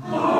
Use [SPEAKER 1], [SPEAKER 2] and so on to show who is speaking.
[SPEAKER 1] Oh.